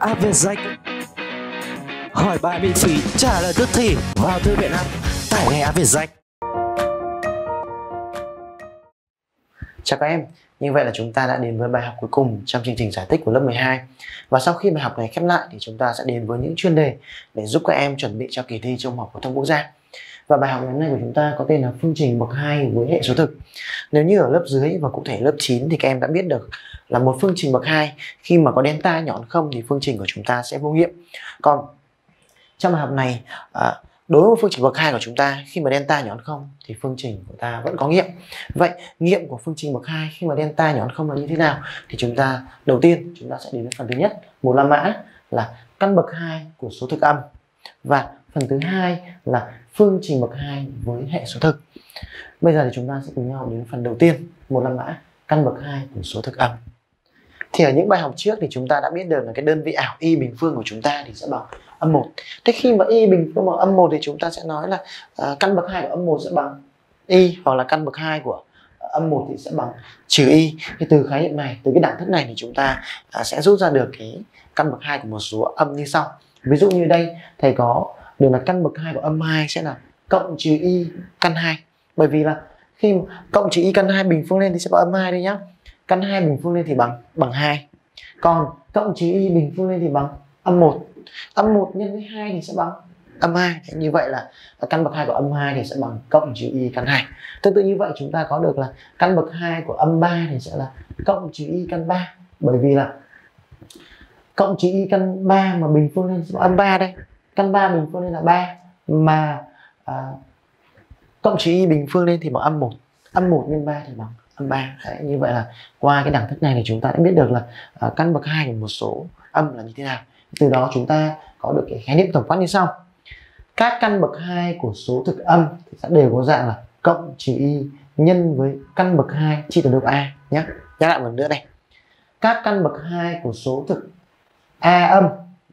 AVZAC Hỏi bài miễn phí, trả lời tức thì. Vào thư viện app tải ngay AVZAC Chào các em, như vậy là chúng ta đã đến với bài học cuối cùng trong chương trình giải tích của lớp 12 Và sau khi bài học này khép lại thì chúng ta sẽ đến với những chuyên đề để giúp các em chuẩn bị cho kỳ thi trung học phổ thông quốc gia. Và bài học ngày hôm nay của chúng ta có tên là phương trình bậc 2 với hệ số thực. Nếu như ở lớp dưới và cụ thể lớp 9 thì các em đã biết được là một phương trình bậc 2 khi mà có delta nhỏ hơn không thì phương trình của chúng ta sẽ vô nghiệm. Còn trong bài học này à, đối với phương trình bậc 2 của chúng ta khi mà delta nhỏ hơn không thì phương trình của ta vẫn có nghiệm. Vậy nghiệm của phương trình bậc 2 khi mà delta nhỏ hơn không là như thế nào? Thì chúng ta đầu tiên chúng ta sẽ đến với phần thứ nhất, một la mã là căn bậc 2 của số thực âm và phần thứ hai là phương trình bậc 2 với hệ số thực bây giờ thì chúng ta sẽ cùng nhau đến phần đầu tiên một la mã căn bậc 2 của số thực âm thì ở những bài học trước thì chúng ta đã biết được là cái đơn vị ảo y bình phương của chúng ta thì sẽ bằng âm 1 thế khi mà y bình phương bằng âm 1 thì chúng ta sẽ nói là uh, căn bậc 2 của âm 1 sẽ bằng y hoặc là căn bậc 2 của ờ, âm 1 thì sẽ bằng trừ y. Thì từ khái niệm này từ cái đẳng thức này thì chúng ta uh, sẽ rút ra được cái căn bậc 2 của một số âm như sau. Ví dụ như đây thầy có được là căn bậc 2 của âm 2 sẽ là cộng trừ y căn 2 bởi vì là khi cộng trừ y căn 2 bình phương lên thì sẽ có âm 2 đây nhá căn 2 bình phương lên thì bằng bằng 2 còn cộng trừ y bình phương lên thì bằng âm 1 âm 1 nhân với 2 thì sẽ bằng âm 2 thế như vậy là căn bậc 2 của âm 2 thì sẽ bằng cộng trừ y căn 2 tương tự như vậy chúng ta có được là căn bậc 2 của âm 3 thì sẽ là cộng trừ y căn 3 bởi vì là cộng trừ y căn 3 mà bình phương lên sẽ bằng âm 3 đây. Căn 3 bình phương lên là 3 mà à, cộng trừ y bình phương lên thì bằng âm 1 âm 1 nhân 3 thì bằng âm 3 Đấy, như vậy là qua cái đẳng thức này thì chúng ta đã biết được là uh, căn bậc hai của một số âm là như thế nào. Từ đó chúng ta có được cái khái niệm tổng quát như sau. Các căn bậc hai của số thực âm thì sẽ đều có dạng là cộng trừ y nhân với căn bậc 2 chia từ được a nhé. Nhắc lại một lần nữa đây. Các căn bậc 2 của số thực a âm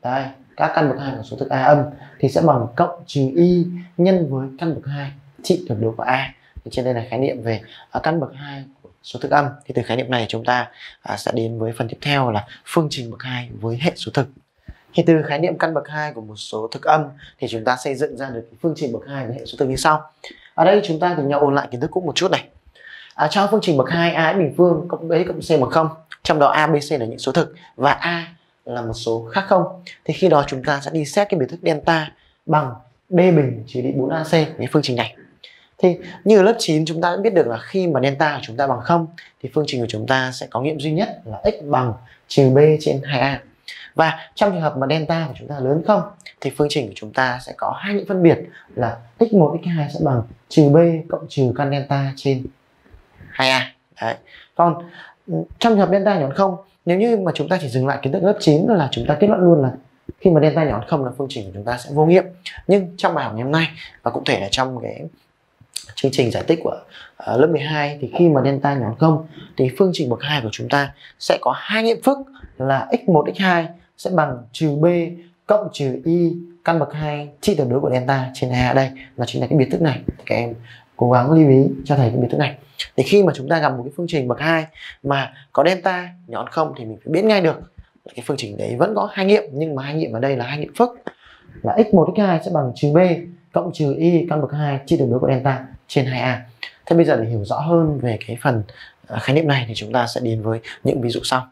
đây các căn bậc hai của số thực a âm thì sẽ bằng cộng trừ y nhân với căn bậc hai trị tuyệt đối của a thì trên đây là khái niệm về à, căn bậc hai của số thực âm. Thì từ khái niệm này chúng ta à, sẽ đến với phần tiếp theo là phương trình bậc hai với hệ số thực. Thì từ khái niệm căn bậc hai của một số thực âm thì chúng ta xây dựng ra được phương trình bậc hai với hệ số thực như sau. Ở đây chúng ta cùng nhau ôn lại kiến thức cũ một chút này. À, cho phương trình bậc hai a bình phương cộng b cộng c bằng không trong đó a b c là những số thực và a là một số khác không thì khi đó chúng ta sẽ đi xét cái biểu thức delta bằng b bình trừ đi 4ac cái phương trình này thì như ở lớp 9 chúng ta đã biết được là khi mà delta của chúng ta bằng không, thì phương trình của chúng ta sẽ có nghiệm duy nhất là x bằng trừ b trên 2a và trong trường hợp mà delta của chúng ta lớn không, thì phương trình của chúng ta sẽ có hai nghiệm phân biệt là x1 x2 sẽ bằng trừ b cộng trừ căn delta trên 2a Đấy. còn ừ, trong trường hợp delta nhỏ không, nếu như mà chúng ta chỉ dừng lại kiến thức lớp 9 là chúng ta kết luận luôn là khi mà delta nhỏ không là phương trình của chúng ta sẽ vô nghiệm. Nhưng trong bài học ngày hôm nay và cụ thể là trong cái chương trình giải tích của uh, lớp 12 thì khi mà delta nhỏ không thì phương trình bậc 2 của chúng ta sẽ có hai nghiệm phức là x1 x2 sẽ bằng trừ b cộng trừ y căn bậc 2 trị tuyệt đối của delta trên a. Đây là chính là cái biệt thức này. Các em cố gắng lưu ý cho thầy cái biệt thức này. Thì khi mà chúng ta gặp một cái phương trình bậc 2 mà có delta nhỏ không thì mình phải biết ngay được là cái phương trình đấy vẫn có hai nghiệm nhưng mà hai nghiệm ở đây là hai nghiệm phức là x1 x2 sẽ bằng trừ b cộng trừ y căn bậc 2 chia tuyệt đối của delta trên 2a. Thế bây giờ để hiểu rõ hơn về cái phần à, khái niệm này thì chúng ta sẽ đến với những ví dụ sau.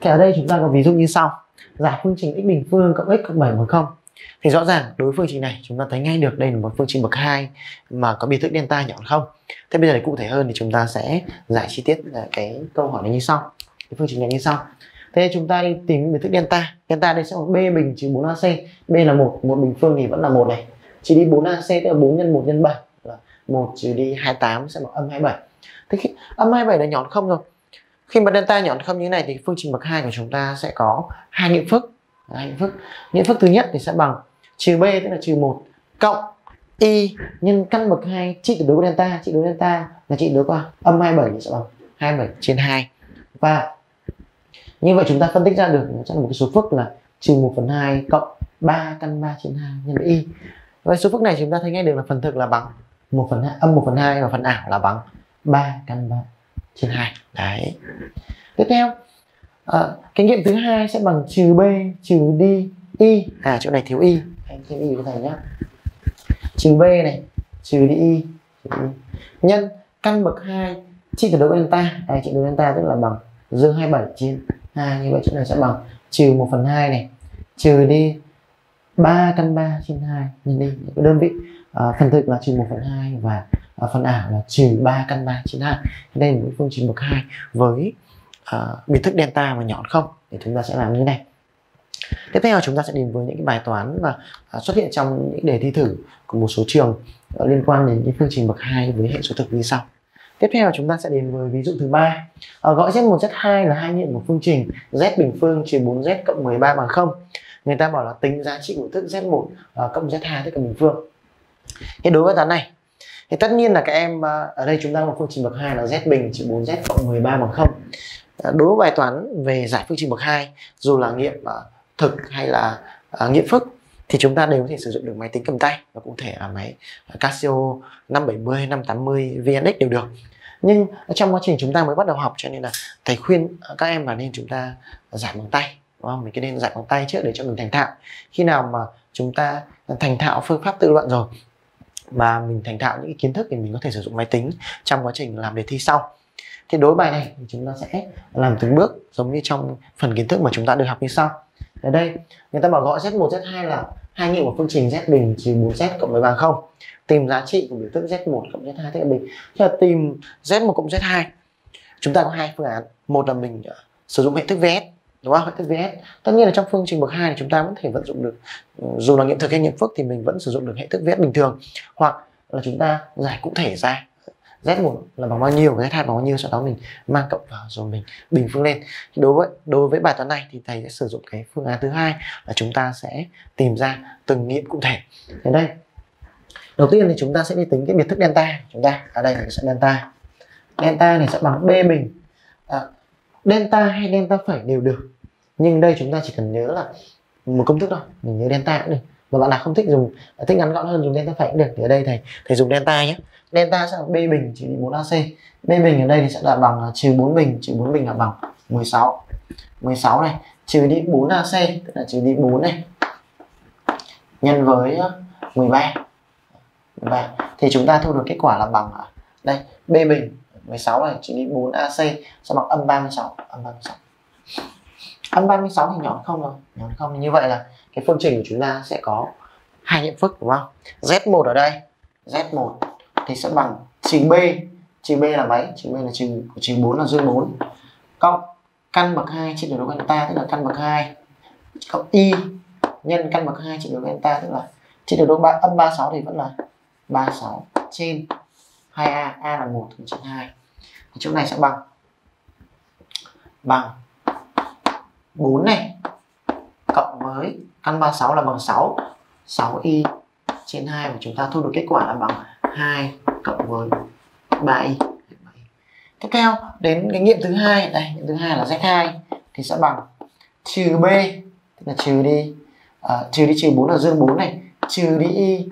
Thì ở đây chúng ta có ví dụ như sau. Giả phương trình x bình phương cộng x cộng 7 bằng 0 thì rõ ràng đối với phương trình này, chúng ta thấy ngay được đây là một phương trình bậc 2 mà có biệt thức delta nhỏ hơn không. Thế bây giờ để cụ thể hơn thì chúng ta sẽ giải chi tiết cái câu hỏi này như sau. Cái phương trình này như sau. Thế chúng ta đi tìm biệt thức delta. Delta đây sẽ là b bình trừ 4ac b là một một bình phương thì vẫn là một này chỉ đi 4ac tức là 4 nhân 1 nhân 7 là 1 trừ đi 28 sẽ bằng âm 27 thế khi, âm 27 là nhọn không rồi. Khi mà delta nhọn không như thế này thì phương trình bậc 2 của chúng ta sẽ có hai nghiệm phức. Hai nghiệm phức. Nghiệm phức thứ nhất thì sẽ bằng trừ b, tức là trừ 1 cộng y nhân căn bậc 2 trị tuyệt đối của delta. Trị đối delta là trị đối của âm 27 thì sẽ bằng 27 trên 2 và như vậy chúng ta phân tích ra được, chắc là một cái số phức là trừ 1 phần 2 cộng 3 căn 3 trên 2 nhân y và số phức này chúng ta thấy ngay được là phần thực là bằng 1 phần 2, âm 1 phần 2 và phần ảo là bằng 3 căn 3 trên 2 đấy. Tiếp theo ờ, à, cái nghiệm thứ hai sẽ bằng trừ b trừ đi y à chỗ này thiếu y anh thêm y cho thầy nhá. Trừ b này trừ đi y, y. nhân căn bậc 2 trị tuyệt đối của delta. À, trị tuyệt đối delta tức là bằng dương 27 trên 2 như vậy chỗ này sẽ bằng trừ 1 phần 2 này trừ đi 3 căn 3 trên 2 nhìn đi những cái đơn vị. À, phần thực là trừ 1 phần 2 và à, phần ảo là trừ 3 căn 3 trên 2 đây là một phương trình bậc 2 với ờ, à, biến thức delta mà nhọn không thì chúng ta sẽ làm như này. Tiếp theo chúng ta sẽ đến với những cái bài toán và à, xuất hiện trong những đề thi thử của một số trường à, liên quan đến những phương trình bậc 2 với hệ số thực như sau. Tiếp theo chúng ta sẽ đến với ví dụ thứ ba. À, gọi z1 z2 là hai nghiệm của phương trình. Z bình phương trừ 4z cộng 13 bằng 0 người ta bảo là tính giá trị của thức z1 uh, à, cộng z2 tức là bình phương thế đối với toán này thì tất nhiên là các em uh, ở đây chúng ta có một phương trình bậc 2 là z bình trừ 4z cộng 13 bằng 0 à, đối với bài toán về giải phương trình bậc 2 dù là nghiệm uh, thực hay là uh, nghiệm phức thì chúng ta đều có thể sử dụng được máy tính cầm tay và cụ thể là máy Casio 570 580 VNX đều được. Nhưng trong quá trình chúng ta mới bắt đầu học cho nên là thầy khuyên các em là nên chúng ta giảm bằng tay đúng không? Mình cứ nên giải bằng tay trước để cho mình thành thạo. Khi nào mà chúng ta thành thạo phương pháp tự luận rồi, mà mình thành thạo những kiến thức thì mình có thể sử dụng máy tính trong quá trình làm đề thi sau. Thì đối bài này thì chúng ta sẽ làm từng bước giống như trong phần kiến thức mà chúng ta được học như sau. Ở đây, người ta bảo gọi z1 z2 là hai nghiệm của phương trình z bình trừ 4z cộng với bằng không. Tìm giá trị của biểu thức z1 cộng z2 thế là bình. Thế là tìm z1 cộng z2 chúng ta có hai phương án. Một là mình ờ, sử dụng hệ thức vs đúng không? Hệ thức vs tất nhiên là trong phương trình bậc hai thì chúng ta vẫn thể vận dụng được ừ, dù là nghiệm thực hay nghiệm phức thì mình vẫn sử dụng được hệ thức vs bình thường. Hoặc là chúng ta giải cụ thể ra z1 là bằng bao nhiêu z2 bằng bao nhiêu sau đó mình mang cộng vào rồi mình bình phương lên. Thì đối với đối với bài toán này thì thầy sẽ sử dụng cái phương án thứ hai là chúng ta sẽ tìm ra từng nghiệm cụ thể. Thế đây. Đầu tiên thì chúng ta sẽ đi tính cái biệt thức delta. Chúng ta ở đây là sẽ delta. Delta này sẽ bằng b bình. À, delta hay delta phẩy đều được. Nhưng đây chúng ta chỉ cần nhớ là một công thức thôi. Mình nhớ delta cũng được. Mà bạn nào không thích dùng, thích ngắn gọn hơn dùng delta phẩy cũng được. Thì ở đây thầy thầy dùng delta nhé. Delta sẽ là b bình trừ 4 ac. B bình ở đây thì sẽ là bằng à, trừ 4 bình, trừ 4 bình là bằng 16 16 này, trừ đi 4 ac, tức là trừ đi 4 này, nhân với à, 13 13 thì chúng ta thu được kết quả là bằng à, đây, b bình 16 này chỉ đi 4 ac sẽ bằng âm 36 âm 36 âm 36 thì nhỏ không rồi, nhỏ không. Như vậy là cái phương trình của chúng ta sẽ có hai nghiệm phức, đúng không? Z1 ở đây z1 thì sẽ bằng trừ b. Trừ b là mấy? Trừ b là trừ trừ 4 là dương 4 cộng căn bậc 2 trên đường đo ta, tức là căn bậc 2 cộng y nhân căn bậc 2 trên đường đo ta, tức là trên đường đo ba, âm 36 thì vẫn là 36 trên 2a a là 1 trên 2 chỗ này sẽ bằng. Bằng 4 này cộng với căn 36 là bằng 6 6y trên 2 và chúng ta thu được kết quả là bằng 2 cộng với 3y tiếp theo đến cái nghiệm thứ hai. Đây nghiệm thứ hai là z2 thì sẽ bằng trừ b tức là trừ đi uh, trừ đi trừ 4 là dương 4 này trừ đi y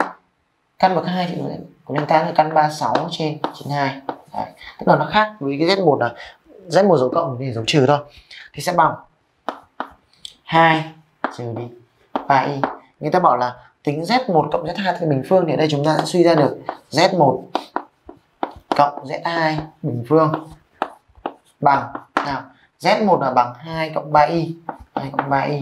căn bậc 2 thì của chúng ta là căn 36 trên trên 2 Đấy. tức là nó khác với cái z1 là z1 dấu cộng thì dấu trừ thôi. Thì sẽ bằng 2 trừ đi 3y người ta bảo là tính z1 cộng z2 thì bình phương thì ở đây chúng ta sẽ suy ra được z1 cộng z2 bình phương bằng, nào z1 là bằng 2 cộng 3y 2 cộng 3y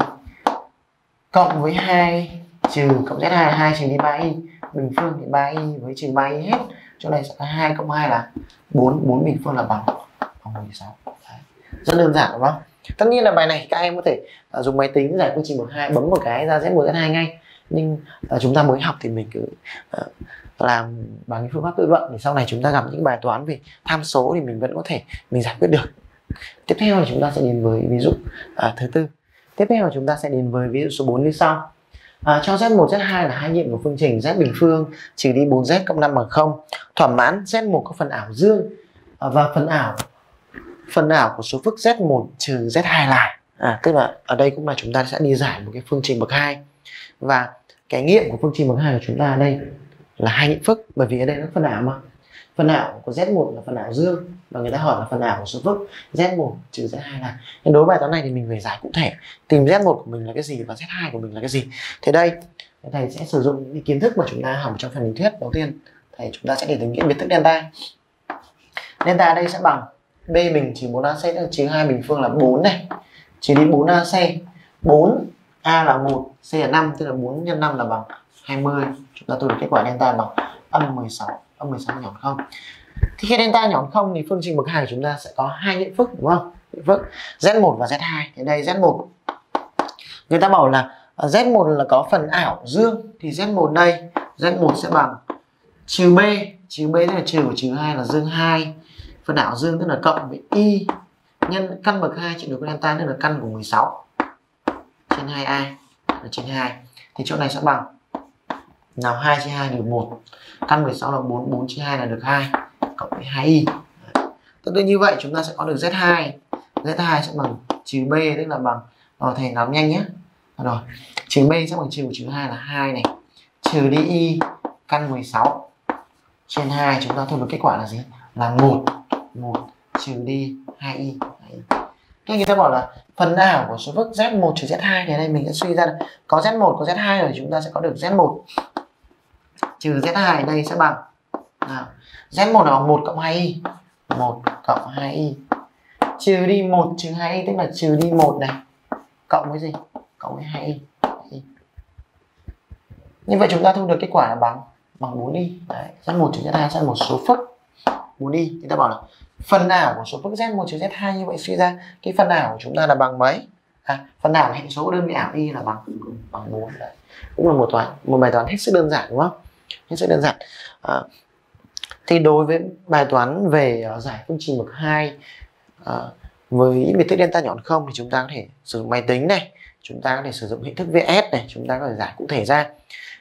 cộng với 2 trừ cộng z2 là 2 trừ đi 3y bình phương thì 3y với trừ 3y hết. Chỗ này sẽ là 2 cộng 2 là 4 4 bình phương là bằng bằng 16 Đấy. rất đơn giản đúng không? Tất nhiên là bài này các em có thể uh, dùng máy tính giải phương trình bậc hai bấm một cái ra z1 z2 ngay. Nhưng uh, chúng ta mới học thì mình cứ uh, làm bằng cái phương pháp tự luận thì sau này chúng ta gặp những bài toán về tham số thì mình vẫn có thể mình giải quyết được. Tiếp theo là chúng ta sẽ đến với ví dụ à, thứ tư. Tiếp theo là chúng ta sẽ đến với ví dụ số 4 như sau à, cho z1 z2 là hai nghiệm của phương trình z bình phương trừ đi 4z cộng 5 bằng 0 thỏa mãn z1 có phần ảo dương. À, và phần ảo phần ảo của số phức z1 trừ z2 là à, tức là ở đây cũng là chúng ta sẽ đi giải một cái phương trình bậc hai. Và cái nghiệm của phương trình bậc hai của chúng ta ở đây là hai nghiệm phức bởi vì ở đây nó phần ảo mà phần ảo của Z1 là phần ảo dương, và người ta hỏi là phần ảo của số phức Z1 trừ Z2 là nên đối với bài toán này thì mình phải giải cụ thể. Tìm Z1 của mình là cái gì và Z2 của mình là cái gì. Thế đây, thầy sẽ sử dụng những kiến thức mà chúng ta học trong phần lý thuyết. Đầu tiên, thầy chúng ta sẽ để tính nghĩa biệt thức delta. Delta đây sẽ bằng b bình trừ 4ac trừ 2 bình phương là 4 này. Trừ đi 4ac 4 a là 1 c là 5 tức là 4 nhân 5 là bằng 20 chúng ta thu được kết quả delta bằng âm 16 âm 16 nhỏ không? Thì khi delta nhỏ không thì phương trình bậc hai của chúng ta sẽ có hai nghĩa phức, đúng không? Nghĩa phức. Z1 và z2 thì đây z1 người ta bảo là à, z1 là có phần ảo dương. Thì z1 đây z1 sẽ bằng trừ b. Trừ b tức là trừ của trừ 2 là dương 2 phần ảo dương tức là cộng với y nhân căn bậc 2 chịu được delta tức là căn của 16 trên 2a là trên 2 thì chỗ này sẽ bằng nào 2 chia 2 được 1 căn 16 là 4 4 chia 2 là được 2 cộng với 2y tương tự như vậy chúng ta sẽ có được z2 z2 sẽ bằng trừ b tức là bằng rồi thầy làm nhanh nhé. Rồi trừ b sẽ bằng trừ trừ 2 là 2 này. Trừ đi y căn 16 trên 2 chúng ta thu được kết quả là gì? Là 1 1 trừ đi 2y, Thế người ta bảo là phần ảo của số phức Z1 trừ Z2 thì đây mình sẽ suy ra là có Z1 có Z2 rồi chúng ta sẽ có được Z1 trừ Z2 đây sẽ bằng. Nào Z1 là bằng 1 cộng 2y 1 cộng 2y trừ đi 1 trừ 2y tức là trừ đi 1 này. Cộng với gì? Cộng với 2y, như vậy chúng ta thu được kết quả là bằng bằng 4y đấy Z1 trừ Z2 sẽ là một số phức. 4y chúng ta bảo là phần ảo của số phức z1 trừ z2 như vậy suy ra cái phần ảo của chúng ta là bằng mấy? À, phần ảo hệ số đơn vị ảo y là bằng bằng 4 đấy cũng là một toán một bài toán hết sức đơn giản đúng không? Hết sức đơn giản. À, thì đối với bài toán về uh, giải phương trình bậc 2 uh, à, với biệt thức delta nhọn không thì chúng ta có thể sử dụng máy tính này chúng ta có thể sử dụng hệ thức VS này chúng ta có thể giải cụ thể ra.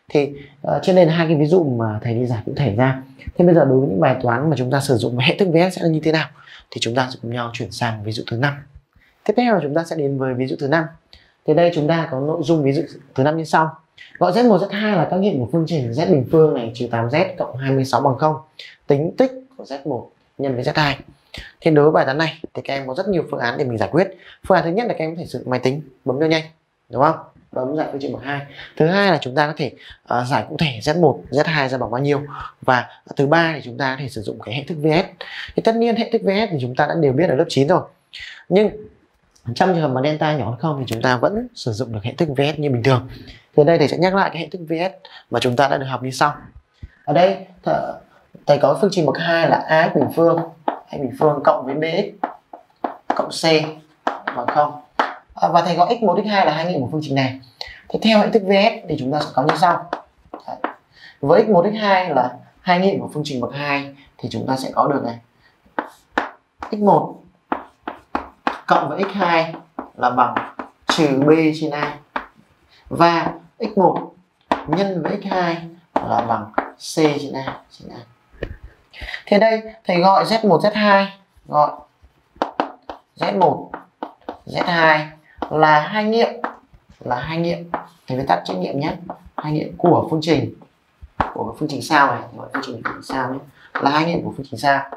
Thì uh, trên đây là hai cái ví dụ mà thầy đi giải cụ thể ra. Thế bây giờ đối với những bài toán mà chúng ta sử dụng hệ thức VS sẽ là như thế nào? Thì chúng ta sẽ cùng nhau chuyển sang ví dụ thứ năm. Tiếp theo chúng ta sẽ đến với ví dụ thứ năm. Thì đây chúng ta có nội dung ví dụ thứ năm như sau gọi z1 z2 là các nghiệm của phương trình z bình phương này trừ 8z cộng 26 bằng 0 tính tích của z1 nhân với z2 thì đối với bài toán này thì các em có rất nhiều phương án để mình giải quyết. Phương án thứ nhất là các em có thể sử dụng máy tính bấm cho nhanh đúng không? Bấm giải phương trình bậc 2. thứ hai là chúng ta có thể uh, giải cụ thể z1 z2 ra bằng bao nhiêu. Và thứ ba thì chúng ta có thể sử dụng cái hệ thức vs thì tất nhiên hệ thức vs thì chúng ta đã đều biết ở lớp 9 rồi. Nhưng trong trường hợp mà delta nhỏ hơn không thì chúng ta vẫn sử dụng được hệ thức vs như bình thường. Thì đây thầy sẽ nhắc lại cái hệ thức vs mà chúng ta đã được học như sau. Ở đây thầy có phương trình bậc hai là ax bình phương a bình phương cộng với bx cộng c bằng không. À, và thầy có x1 x2 là hai nghiệm của phương trình này. Thì theo hệ thức vs thì chúng ta sẽ có như sau. Đấy. với x1 x2 là hai nghiệm của phương trình bậc 2 thì chúng ta sẽ có được này. X1 cộng với x2 là bằng trừ b trên a. Và x1 nhân với x2 là bằng c trên a trên a. Thế đây, thầy gọi z1 z2 gọi z1 z2 là hai nghiệm, là hai nghiệm. Thầy viết tắt trách nhiệm nhé. Hai nghiệm của phương trình, của phương trình sao này, gọi phương trình sao nhé, là hai nghiệm của phương trình sao.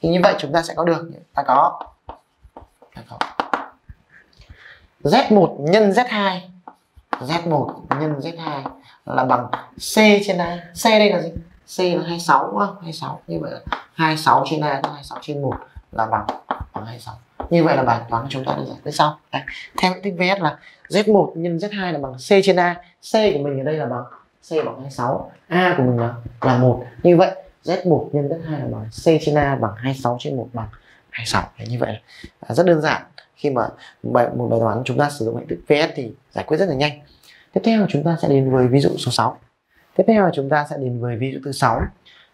Thì như vậy chúng ta sẽ có được, ta có z1 nhân z2 z1 nhân z2 là bằng c trên a. C đây là gì? C là 26 đúng không? 26 như vậy là 26 trên a 26 trên 1 là bằng bằng 26 như vậy là bài toán chúng ta được giải quyết xong Đây. theo tích vs là z1 nhân z2 là bằng c trên a. C của mình ở đây là bằng c bằng 26 a của mình là là 1 như vậy z1 nhân z2 là bằng c trên a bằng 26 trên 1 bằng 26 Đấy, như vậy. Là rất đơn giản. Khi mà bài, một bài toán chúng ta sử dụng hệ thức vs thì giải quyết rất là nhanh. Tiếp theo chúng ta sẽ đến với ví dụ số 6 tiếp theo là chúng ta sẽ đến với ví dụ thứ sáu.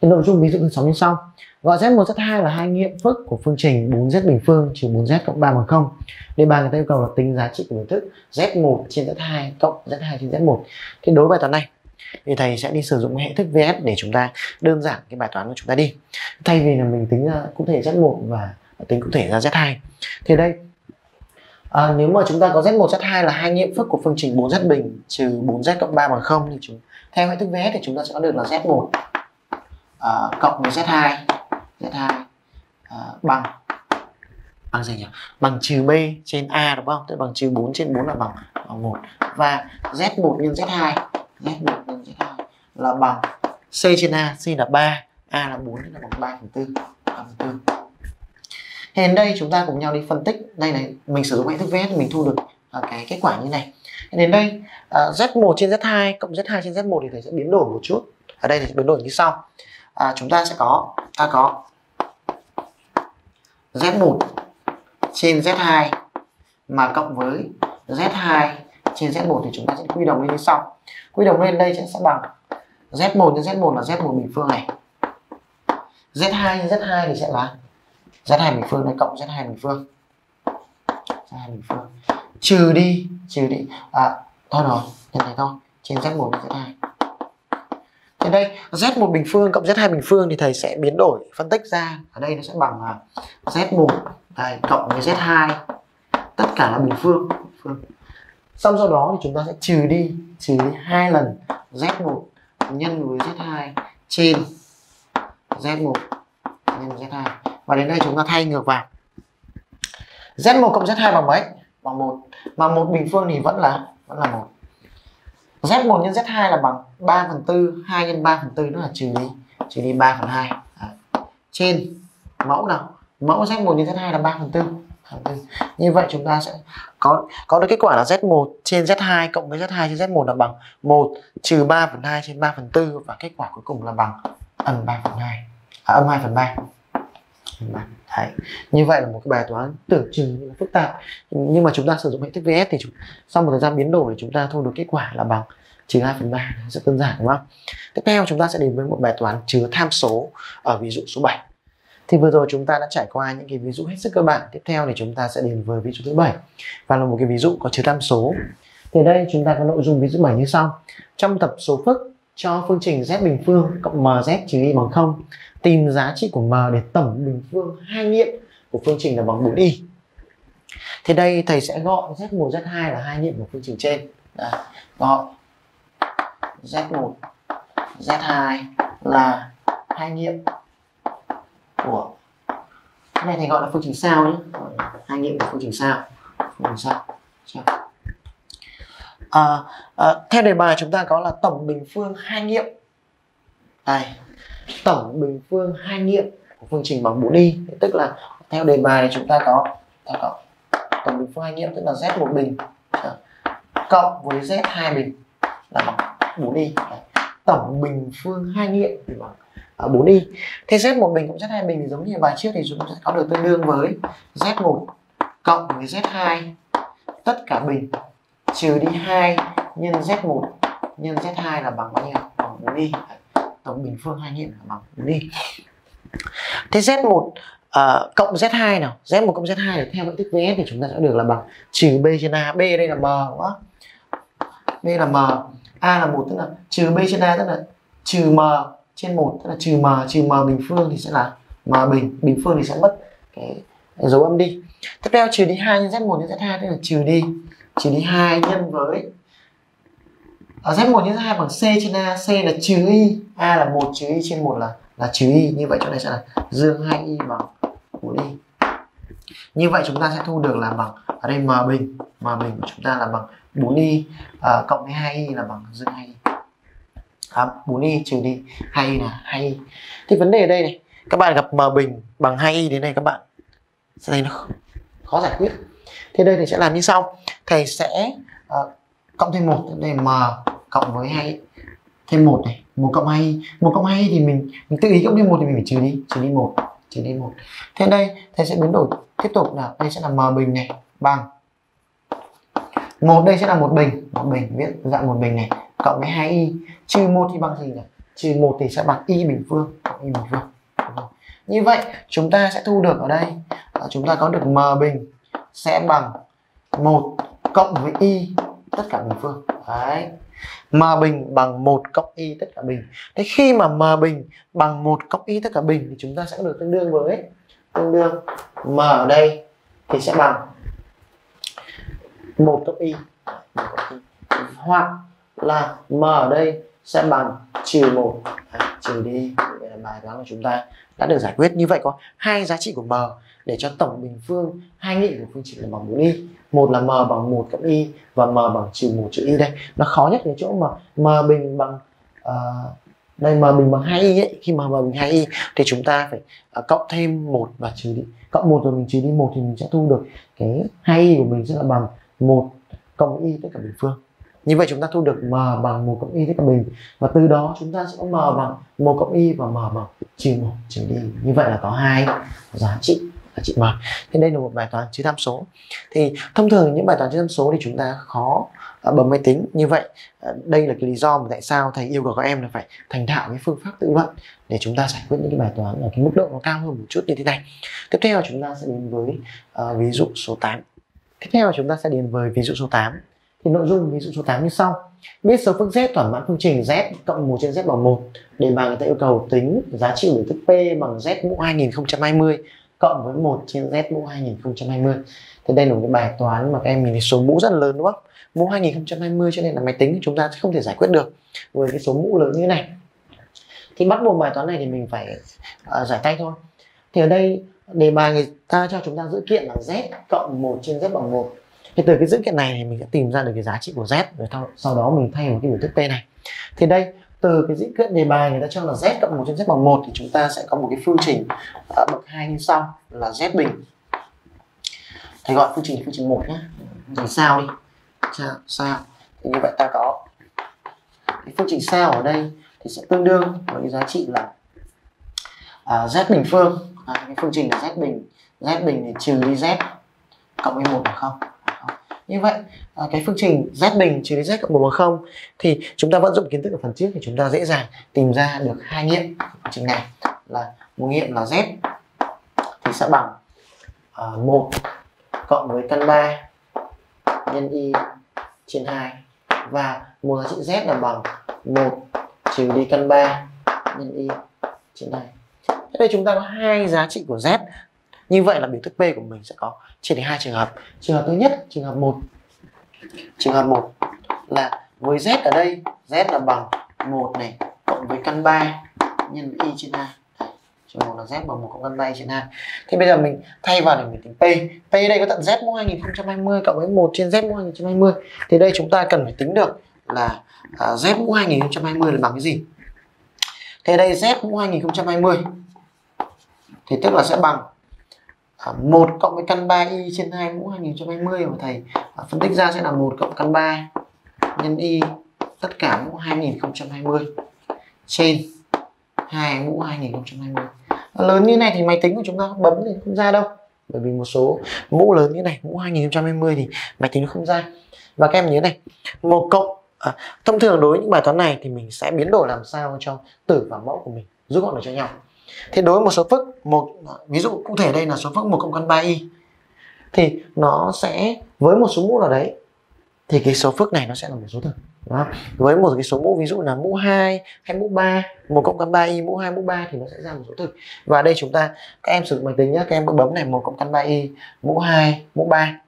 Thì nội dung ví dụ thứ sáu như sau. Gọi z1 z2 là hai nghiệm phức của phương trình 4z bình phương trừ 4z cộng 3 bằng 0 đề bài người ta yêu cầu là tính giá trị của biểu thức z1 trên z2 cộng z2 trên z1 thì đối với bài toán này thì thầy sẽ đi sử dụng hệ thức vs để chúng ta đơn giản cái bài toán của chúng ta đi. Thay vì là mình tính ra cụ thể z1 và tính cụ thể ra z2 thì đây à, nếu mà chúng ta có z1 z2 là hai nghiệm phức của phương trình 4z bình trừ 4z cộng 3 bằng 0 thì chúng theo hệ thức vs thì chúng ta sẽ có được là z1 à, cộng với z2 z2 à, bằng bằng gì nhỉ? Bằng trừ b trên a đúng không? Tức bằng trừ 4 trên 4 là bằng bằng 1 và z1 nhân z2 z1 nhân z2 là bằng c trên a c là 3 a là 4 là bằng 3 phần 4 3 phần 4 thì đến đây chúng ta cùng nhau đi phân tích. Đây này mình sử dụng hệ thức vs mình thu được ờ, cái kết quả như này. Đến đây ờ, z1 trên z2 cộng z2 trên z1 thì thầy sẽ biến đổi một chút. Ở đây thì biến đổi như sau. À, chúng ta sẽ có ta có z1 trên z2 mà cộng với z2 trên z1 thì chúng ta sẽ quy đồng lên như sau. Quy đồng lên đây sẽ bằng z1 trên z1 là z1 bình phương này. Z2 trên z2 thì sẽ là z2 bình phương này cộng z2 bình phương. Z2 bình phương. Trừ đi trừ đi. À thôi rồi như này thôi trên z1 đến z2 thì đây z1 bình phương cộng z2 bình phương thì thầy sẽ biến đổi phân tích ra. Ở đây nó sẽ bằng z1 đây, cộng với z2 tất cả là bình phương bình phương. Xong sau đó thì chúng ta sẽ trừ đi trừ đi hai lần z1 nhân với z2 trên z1 nhân z2 và đến đây chúng ta thay ngược vào. Z1 cộng z2 bằng mấy? Bằng một. Mà một bình phương thì vẫn là vẫn là một. Z1 nhân z2 là bằng 3 phần 4 2 nhân 3 phần 4 nó là trừ đi trừ đi 3 phần 2 à. trên mẫu nào? Mẫu z1 nhân z2 là 3 phần 4 như vậy chúng ta sẽ có có được kết quả là z1 trên z2 cộng với z2 trên z1 là bằng 1 trừ 3 phần 2 trên 3 phần 4 và kết quả cuối cùng là bằng âm 3 phần 2 à, âm 2 phần 3 Đấy. Như vậy là một cái bài toán tưởng chừng là phức tạp. Nhưng mà chúng ta sử dụng hệ thức VS thì chúng, sau một thời gian biến đổi thì chúng ta thu được kết quả là bằng trừ 2 phần 3 rất đơn giản đúng không? Tiếp theo chúng ta sẽ đến với một bài toán chứa tham số ở ví dụ số 7 thì vừa rồi chúng ta đã trải qua những cái ví dụ hết sức cơ bản. Tiếp theo thì chúng ta sẽ đến với ví dụ thứ bảy. Và là một cái ví dụ có chứa tham số. Thì đây chúng ta có nội dung ví dụ 7 như sau. Trong tập số phức cho phương trình z bình phương cộng mz trừ y bằng 0 tìm giá trị của m để tổng bình phương hai nghiệm của phương trình là bằng 4y thì đây thầy sẽ gọi z1 z2 là hai nghiệm của phương trình trên. Đây, gọi z1 z2 là hai nghiệm của cái này thầy gọi là phương trình sao nhé. Hai nghiệm của phương trình sao. Phương trình sao, sao? À, à, theo đề bài chúng ta có là tổng bình phương hai nghiệm. Đây tổng bình phương hai nghiệm của phương trình bằng 4y tức là theo đề bài chúng ta có ta có tổng bình phương hai nghiệm, tức là z một bình à, cộng với z hai bình là bằng 4y tổng bình phương hai nghiệm thì bằng à, 4y thế z một bình cộng z hai bình thì giống như bài trước thì chúng ta sẽ có được tương đương với z1 cộng với z2 tất cả bình trừ đi 2 nhân z1 nhân z2 là bằng bao nhiêu? Bằng 4y tổng bình phương hai nghiệm là bằng đi. Thế z1 uh, à, cộng z2 nào. Z1 cộng z2 thì theo phân tích vs thì chúng ta sẽ được là bằng trừ b trên a. B đây là m đúng không? B là m. A là một tức là trừ b trên a tức là trừ m trên một tức là trừ m trừ m bình phương thì sẽ là m bình. Bình phương thì sẽ mất cái, cái dấu âm đi. Tiếp theo trừ đi 2 nhân z1 nhân z2 tức là trừ đi. Trừ đi 2 nhân với à, ở z1 nhân z2 bằng c trên a c là trừ y a là một trừ y trên một là là trừ y như vậy chỗ này sẽ là dương 2y bằng 4y như vậy chúng ta sẽ thu được là bằng ở đây m bình m bình của chúng ta là bằng 4y à, cộng với 2y là bằng dương 2y à, 4y trừ đi 2y là 2y thì vấn đề ở đây này các bạn gặp m bình bằng 2y đến đây các bạn. Sẽ thấy nó khó giải quyết. Thế đây thì sẽ làm như sau. Thầy sẽ uh, cộng thêm một đây m cộng với hai thêm một này, một cộng hai, một cộng hai thì mình mình tự ý cộng thêm một thì mình phải trừ đi trừ đi một, trừ đi một. Thế đây thầy sẽ biến đổi tiếp tục là, đây sẽ là m bình này, bằng. Một đây sẽ là một bình một bình, viết dạng một bình này, cộng với hai y trừ một thì bằng gì nhỉ? Trừ một thì sẽ bằng y bình phương, cộng y bình phương. Như vậy, chúng ta sẽ thu được ở đây à, chúng ta có được m bình sẽ bằng một cộng với y tất cả bình phương. Đấy m bình bằng 1 cộng y tất cả bình. Thế khi mà m bình bằng 1 cộng y tất cả bình thì chúng ta sẽ được tương đương với, tương đương m ở đây thì sẽ bằng 1 cộng y. Hoặc là m ở đây sẽ bằng trừ 1 à, trừ đi vậy là bài toán của chúng ta đã được giải quyết. Như vậy có hai giá trị của m để cho tổng bình phương, hai nghị của phương trình là bằng 4 y một là m bằng 1 cộng y và m bằng trừ một trừ y đây. Nó khó nhất cái chỗ mà m bình bằng uh, đây m bình bằng 2 y ấy. Khi mà m bình 2 y thì chúng ta phải uh, cộng thêm một và trừ đi. Cộng một rồi mình trừ đi một thì mình sẽ thu được cái 2 y của mình sẽ là bằng một cộng y tất cả bình phương. Như vậy chúng ta thu được m bằng 1 cộng y tất cả bình và từ đó chúng ta sẽ có m bằng 1 cộng y và m bằng trừ 1 trừ đi. Như vậy là có hai giá trị là chị mời thì đây là một bài toán chữ tham số. Thì thông thường những bài toán chữ tham số thì chúng ta khó ờ, bấm máy tính. Như vậy ờ, đây là cái lý do mà tại sao thầy yêu cầu các em là phải thành thạo cái phương pháp tự luận để chúng ta giải quyết những cái bài toán ở cái mức độ nó cao hơn một chút như thế này. Tiếp theo chúng ta sẽ đến với uh, ví dụ số 8 tiếp theo chúng ta sẽ đến với ví dụ số 8 thì nội dung ví dụ số 8 như sau. Biết số phức z thỏa mãn phương trình z cộng 1 trên z bằng 1 đề bài người ta yêu cầu tính giá trị biểu thức p bằng z mũ 2020 cộng với 1 trên z mũ 2020 thì đây là một cái bài toán mà các em nhìn thấy số mũ rất là lớn đúng không? Mũ 2020 cho nên là máy tính chúng ta sẽ không thể giải quyết được với cái số mũ lớn như thế này. Thì bắt buộc bài toán này thì mình phải uh, giải tay thôi. Thì ở đây đề bài người ta cho chúng ta dữ kiện là z cộng 1 trên z bằng 1 thì từ cái dữ kiện này thì mình sẽ tìm ra được cái giá trị của z rồi sau đó mình thay vào cái biểu thức p này. Thì đây từ cái dĩ kiện đề bài người ta cho là z cộng 1 trên z bằng 1 thì chúng ta sẽ có một cái phương trình uh, bậc hai như sau là z bình. Thầy gọi phương trình phương trình một nhé rồi sao đi. Sao sao? Thì như vậy ta có. Cái phương trình sao ở đây thì sẽ tương đương với cái giá trị là uh, z bình phương. À, cái phương trình là z bình. Z bình thì trừ đi z cộng với một được không? Như vậy à, cái phương trình z bình trừ z cộng một bằng không thì chúng ta vận dụng kiến thức ở phần trước thì chúng ta dễ dàng tìm ra được hai nghiệm phương trình này là một nghiệm là z thì sẽ bằng à, một cộng với căn 3 nhân y trên 2 và một giá trị z là bằng 1 trừ đi căn 3 nhân y trên 2 Thế đây chúng ta có hai giá trị của z. Như vậy là biểu thức P của mình sẽ có chia thành hai trường hợp. Trường hợp thứ nhất, trường hợp một Trường hợp một là với z ở đây, z là bằng 1 này cộng với căn 3 nhân y trên 2. Trường hợp là z bằng một cộng căn 3 trên 2. Thì bây giờ mình thay vào để mình tính P. P đây có tận z mũ 2020 cộng với 1 trên z mũ 2020. Thì đây chúng ta cần phải tính được là uh, z mũ 2020 là bằng cái gì? Thế đây z mũ 2020 thì tức là sẽ bằng à, 1 cộng với căn 3y trên 2 mũ 2020 và thầy. À, phân tích ra sẽ là 1 cộng căn 3 nhân y tất cả mũ 2020 trên 2 mũ 2020 à, lớn như này thì máy tính của chúng ta bấm thì không ra đâu bởi vì một số mũ lớn như này mũ 2020 thì máy tính không ra. Và các em nhớ này một cộng à, thông thường đối với những bài toán này thì mình sẽ biến đổi làm sao cho tử và mẫu của mình rút gọn được cho nhau thì đối với một số phức, một, ví dụ cụ thể đây là số phức một cộng căn 3 y, thì nó sẽ, với một số mũ nào đấy, thì cái số phức này nó sẽ là một số thực đó. với một cái số mũ, ví dụ là mũ 2 hay mũ 3 một cộng căn 3 y, mũ 2 mũ 3 thì nó sẽ ra một số thực và đây chúng ta, các em sử dụng máy tính nhé các em bấm này, một cộng căn 3 y, mũ 2 mũ 3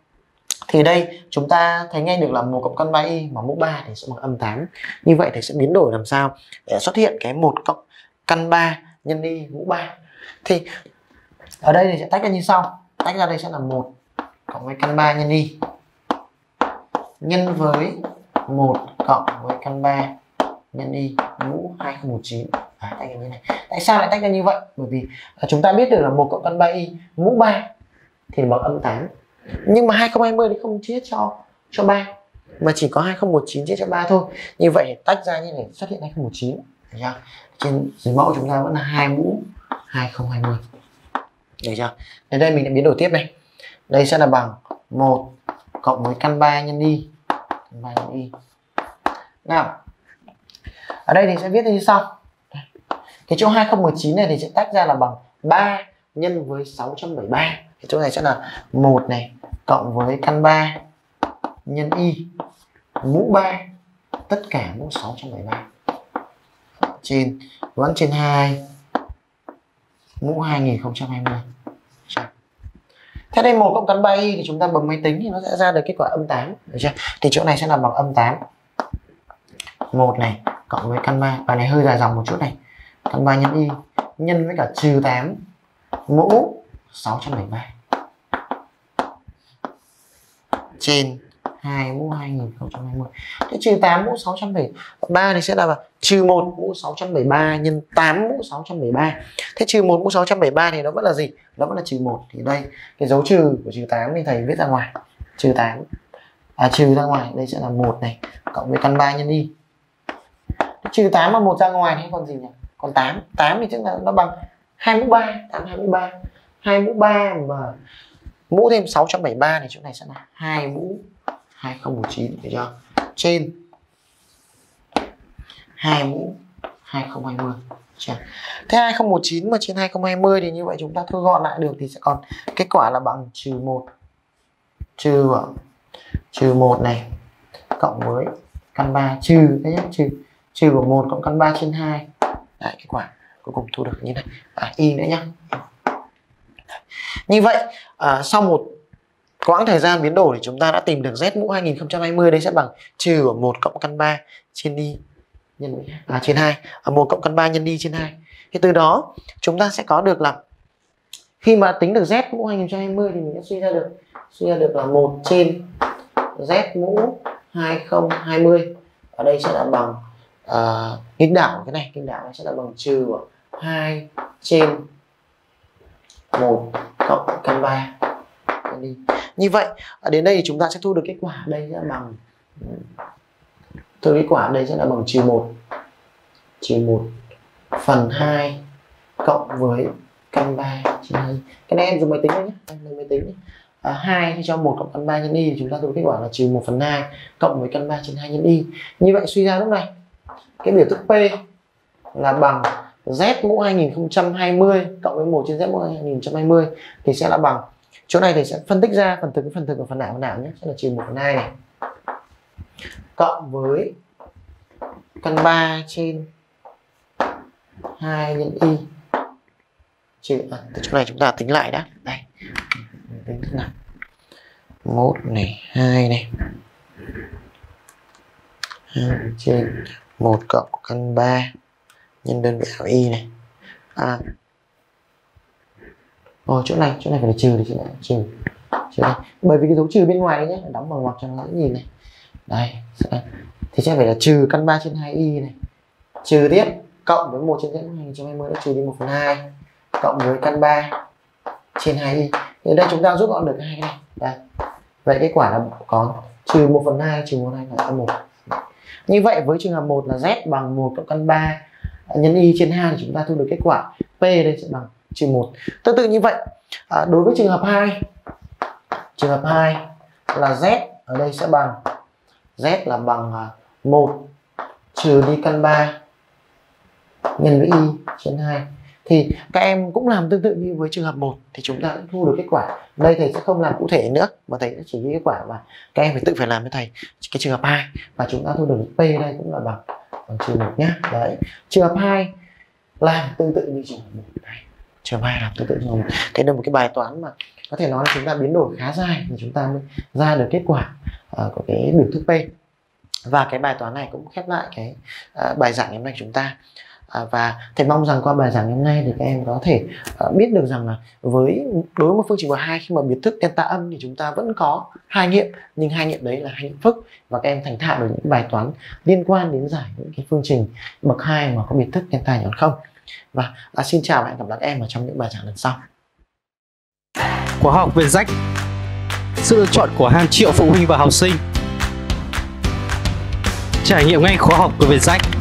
thì đây, chúng ta thấy ngay được là một cộng căn 3 y mà mũ 3 thì sẽ bằng âm 8 như vậy thì sẽ biến đổi làm sao để xuất hiện cái một cộng căn 3 nhân đi mũ 3 thì ở đây thì sẽ tách ra như sau. Tách ra đây sẽ là một cộng với căn 3 nhân đi nhân với một cộng với căn 3 nhân y mũ 2019 à, tách ra như này. Tại sao lại tách ra như vậy? Bởi vì chúng ta biết được là một cộng căn 3 y mũ 3 thì bằng âm 8 nhưng mà 2020 thì không chia cho cho 3 mà chỉ có 2019 chia cho 3 thôi. Như vậy tách ra như này xuất hiện 2019 được chưa? Trên dưới mẫu chúng ta vẫn là hai mũ 2020 được chưa? Đến đây mình đã biến đổi tiếp này. Đây sẽ là bằng 1 cộng với căn 3 nhân y. Căn 3 nhân y. Nào, ở đây thì sẽ viết như sau. Cái chỗ 2019 này thì sẽ tách ra là bằng 3 nhân với 673 cái chỗ này sẽ là 1 này, cộng với căn 3 nhân y, mũ 3 tất cả mũ 673 trên, vẫn trên 2 mũ 2020 dạ. Thế đây một cộng căn 3y thì chúng ta bấm máy tính thì nó sẽ ra được kết quả âm 8 được chưa? Thì chỗ này sẽ là bằng âm 8 1 này, cộng với căn 3 bài này hơi dài dòng một chút này. Căn 3 nhân y nhân với cả trừ 8 mũ 673 trên 2 mũ 2020 Thế trừ 8 mũ 673 thì sẽ là trừ 1 mũ 673 nhân 8 mũ 673 Thế trừ 1 mũ 673 thì nó vẫn là gì? Nó vẫn là trừ 1 Thì đây, cái dấu trừ của trừ 8 thì thầy viết ra ngoài. Trừ 8 À trừ ra ngoài, đây sẽ là 1 này, Cộng với căn 3 nhân đi Thế Trừ 8 mà 1 ra ngoài thì còn gì nhỉ? Còn 8 8 thì tức là nó bằng 2 mũ 3 8 2 mũ 3 2 mũ 3 mà mũ thêm 673 thì chỗ này sẽ là 2 mũ 2019 để cho trên 2 mũ 2020 Chà. Thế 2019 mà trên 2020 thì như vậy chúng ta thu gọn lại được thì sẽ còn kết quả là bằng trừ 1 trừ trừ 1 này cộng với căn 3 trừ đấy nhé trừ trừ của 1 cộng căn 3 trên 2 Đấy, kết quả cuối cùng thu được như này. À, y nữa nhá. Như vậy à, sau một quãng thời gian biến đổi thì chúng ta đã tìm được z mũ 2020 đấy sẽ bằng trừ của 1 cộng căn 3 trên đi nhân à, trên 2 à, 1 cộng căn 3 nhân đi trên 2 thì từ đó chúng ta sẽ có được là khi mà tính được z mũ 2020 thì mình sẽ suy ra được suy ra được là 1 trên z mũ 2020 ở đây sẽ là bằng uh, nghịch đảo cái này. Nghịch đảo này sẽ là bằng trừ 2 trên 1 cộng căn 3 đi như vậy à, đến đây thì chúng ta sẽ thu được kết quả đây sẽ bằng ừ, thu kết quả đây sẽ là bằng trừ 1 trừ 1 phần 2 cộng với căn 3 trên y cái này em dùng máy tính thôi nhé em dùng máy tính nhé. À, 2 cho 1 cộng căn 3 nhân y thì chúng ta thu kết quả là trừ 1 phần 2 cộng với căn 3 trên 2 nhân y như vậy suy ra lúc này cái biểu thức P là bằng Z mũ 2020 cộng với 1 trên Z mũ 2020 thì sẽ là bằng chỗ này thì sẽ phân tích ra phần thực với phần thực và phần nào phần nào nhé. Sẽ là trừ một phần hai này. Cộng với căn 3 trên 2 nhân y. Trừ à, từ chỗ này chúng ta tính lại đã. Đây. Tính nào một này hai này. 2 trên 1 cộng căn 3 nhân đơn vị ảo y này. À Ồ, chỗ này chỗ này phải là trừ thì chị lại trừ. Trừ đây. bởi vì cái dấu trừ bên ngoài đấy nhé đóng bằng ngoặc cho nó dễ nhìn này. Đây thì sẽ phải là trừ căn 3 trên 2 y này. Trừ tiếp cộng với 1 trên dẫn 220 đã trừ đi 1 phần 2 cộng với căn 3 trên 2 y. Thì đây chúng ta rút gọn được hai cái này. Đây. Vậy kết quả là có trừ 1 phần 2 trừ 1 2 là 1 như vậy với trường hợp 1 là z bằng 1 cộng căn 3 nhân y trên 2 thì chúng ta thu được kết quả p đây sẽ bằng trừ 1 tương tự như vậy. À, đối với trường hợp 2 trường hợp 2 là z ở đây sẽ bằng z là bằng à, 1 trừ đi căn 3 nhân với y trên 2 thì các em cũng làm tương tự như với trường hợp 1 thì chúng ta cũng thu được kết quả. Đây thầy sẽ không làm cụ thể nữa mà thầy sẽ chỉ ghi kết quả và các em phải tự phải làm với thầy. Cái trường hợp 2 và chúng ta thu được p đây cũng là bằng bằng trừ 1 nhé đấy. Trường hợp 2 làm tương tự như trường hợp 1 này trở hợp 2 làm tương tự như trường một thế là một cái bài toán mà có thể nói là chúng ta biến đổi khá dài thì chúng ta mới ra được kết quả uh, của cái biểu thức p. Và cái bài toán này cũng khép lại cái uh, bài giảng ngày hôm nay của chúng ta. À, và thầy mong rằng qua bài giảng ngày hôm nay thì các em có thể uh, biết được rằng là với đối với một phương trình bậc hai khi mà biệt thức delta âm thì chúng ta vẫn có hai nghiệm nhưng hai nghiệm đấy là hai nghiệm phức. Và các em thành thạo được những bài toán liên quan đến giải những cái phương trình bậc hai mà có biệt thức delta nhỏ không và à, xin chào và hẹn gặp lại em ở trong những bài giảng lần sau. Khóa học về rách. Sự lựa chọn của hàng triệu phụ huynh và học sinh. Trải nghiệm ngay khóa học của Vietjet